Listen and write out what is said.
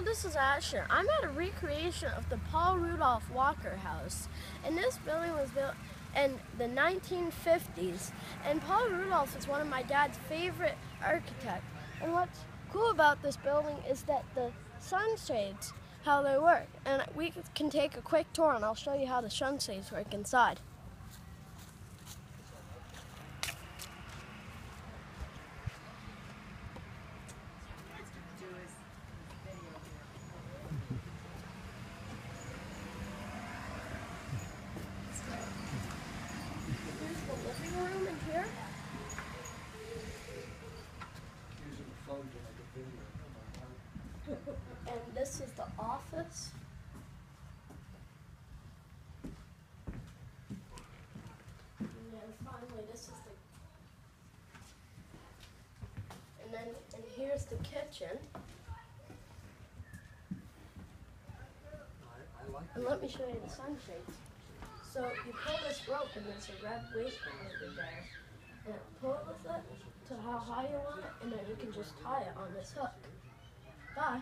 this is Asher. I'm at a recreation of the Paul Rudolph Walker House. And this building was built in the 1950s. And Paul Rudolph is one of my dad's favorite architects. And what's cool about this building is that the sunshades, how they work. And we can take a quick tour and I'll show you how the sunshades work inside. Here's the living room in here. using the phone to make a video. My God. And this is the office. And then finally, this is the. And then, and here's the kitchen. I, I like And let me show you the sunshades. So you pull this rope and there's a red weight over there. And pull with it to how high you want it, and then you can just tie it on this hook. Bye.